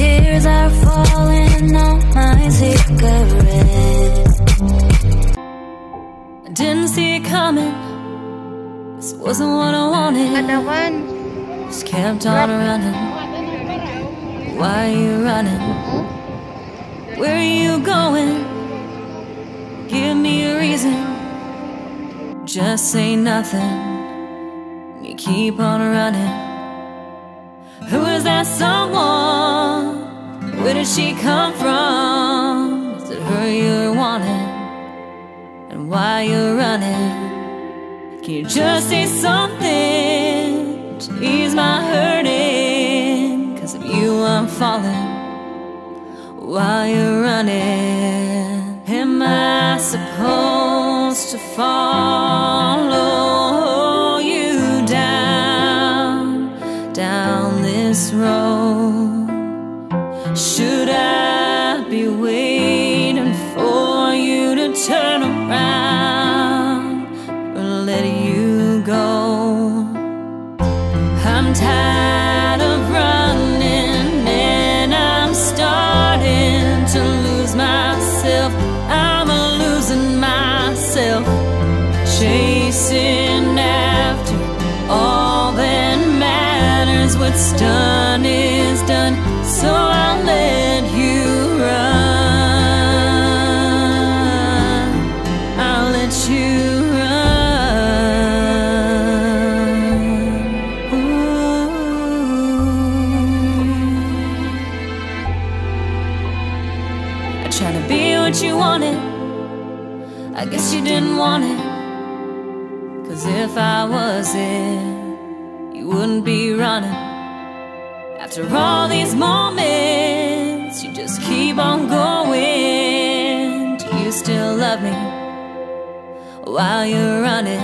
Why are falling on my ticket. I didn't see it coming. This wasn't what I wanted. Just kept on running. Why you running? Where are you going? Give me a reason. Just say nothing. You keep on running. Who is that someone? Where did she come from? Is it her you're wanting? And why you're running? Can you just say something to ease my hurting? Cause of you I'm falling while you're running. Supposed to follow you down, down this road? Should I be waiting for you to turn around or let you go? I'm tired What's done is done, so I'll let you run. I'll let you run. Ooh. I tried to be what you wanted. I guess you didn't want it. Cause if I was it, you wouldn't be running. After all these moments, you just keep on going. Do you still love me while you're running?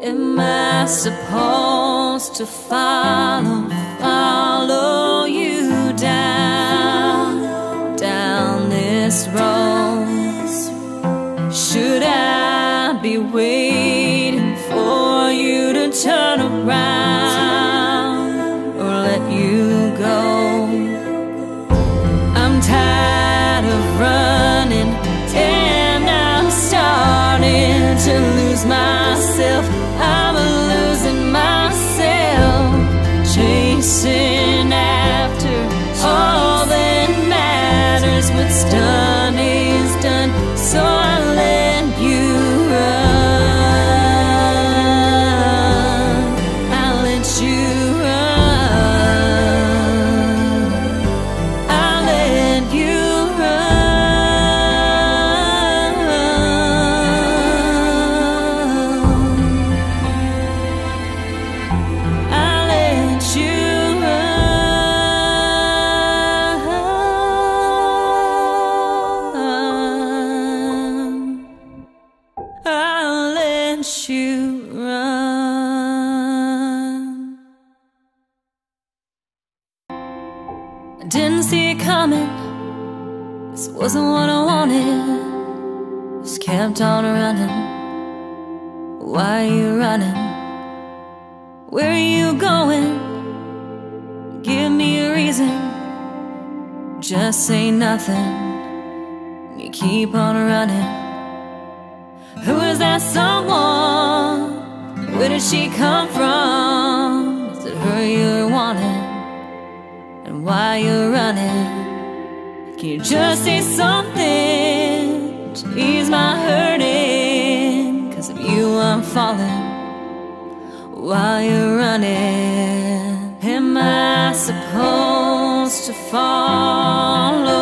Am I supposed to follow, I didn't see it coming. This wasn't what I wanted. Just kept on running. Why are you running? Where are you going? Give me a reason. Just say nothing. You keep on running. Who is that someone? Where did she come from? Is it her? And why you're running? Can you just say something to ease my hurting? Cause of you I'm falling while you're running. Am I supposed to follow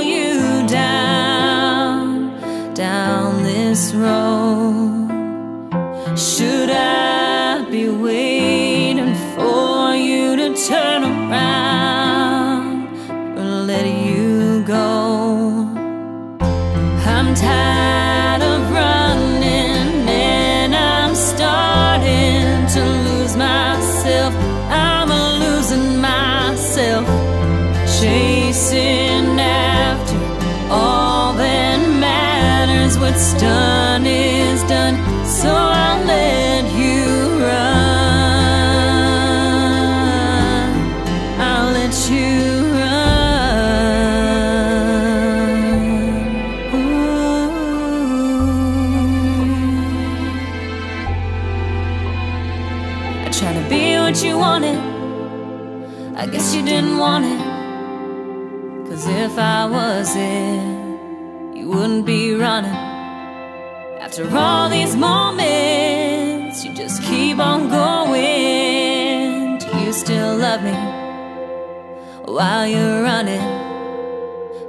you down, down this road? Tried to be what you wanted. I guess you didn't want it. Cause if I was it, you wouldn't be running. After all these moments, you just keep on going. Do you still love me while you're running?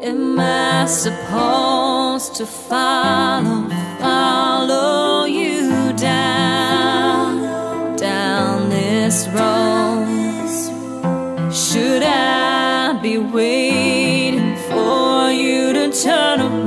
Am I supposed to follow, follow you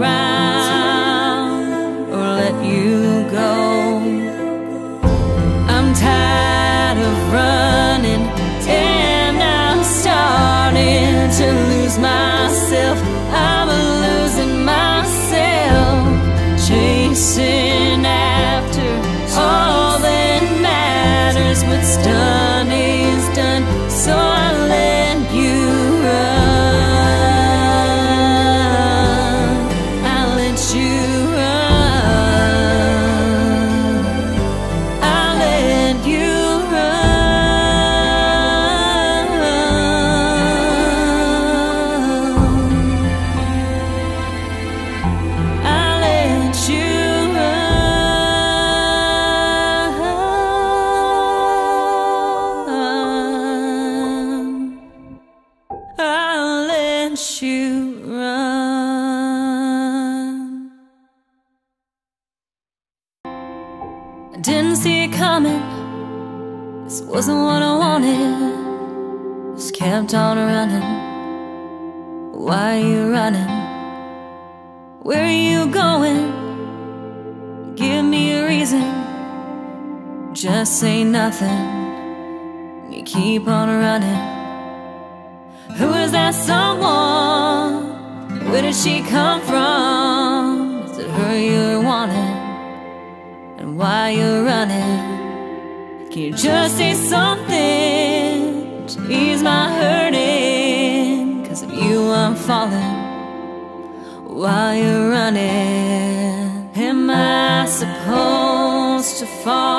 didn't see it coming. This wasn't what I wanted. Just kept on running. Why are you running? Where are you going? Give me a reason. Just say nothing. You keep on running. Who is that someone? Where did she come from? Is it her you're wanting? And why you're running? Can you just say something to ease my hurting? Cause of you I'm falling while you're running. Am I supposed to follow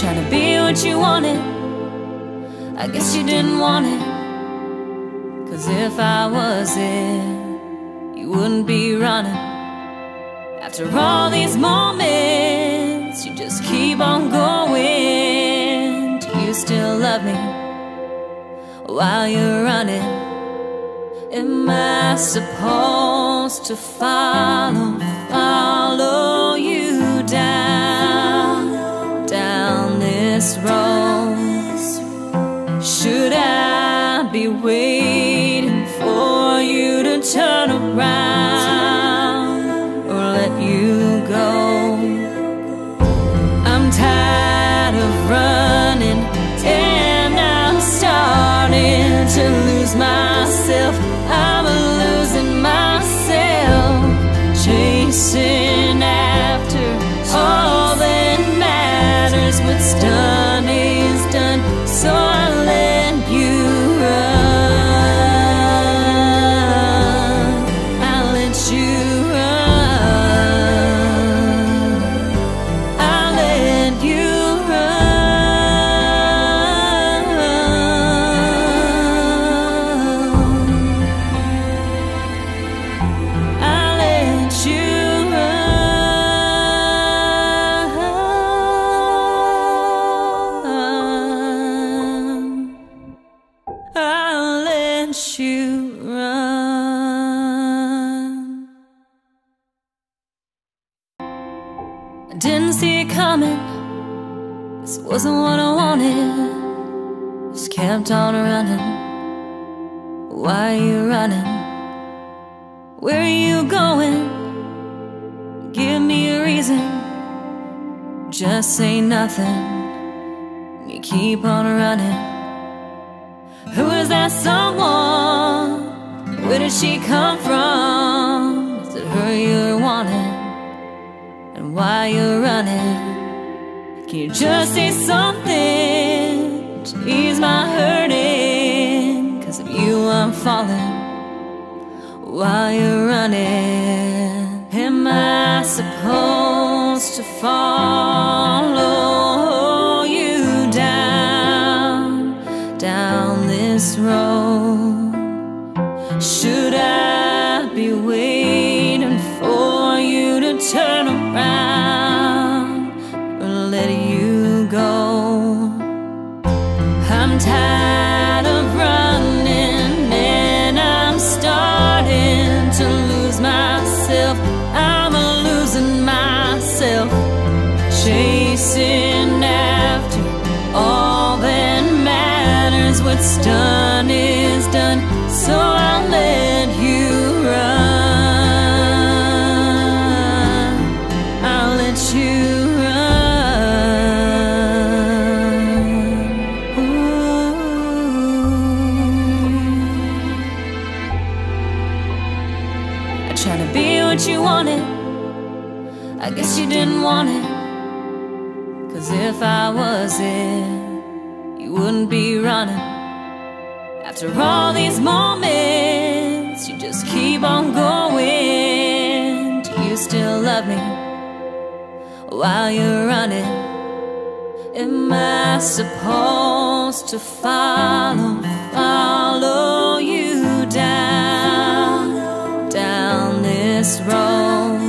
tried to be what you wanted. I guess you didn't want it. Cause if I was it, you wouldn't be running. After all these moments, you just keep on going. Do you still love me while you're running? Am I supposed to follow, follow you down, down this road? Should I be waiting for you to turn around you run? I didn't see it coming. This wasn't what I wanted. Just kept on running. Why are you running? Where are you going? Give me a reason. Just say nothing. You keep on running. Is that someone? Where did she come from? Is it her you're wanting? And why you're running? Can you just say something to ease my hurting? Cause of you I'm falling while you're running. Am I supposed to follow so keep on going. Do you still love me while you're running? Am I supposed to follow, follow you down, down this road?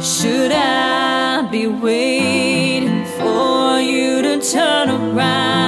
Should I be waiting for you to turn around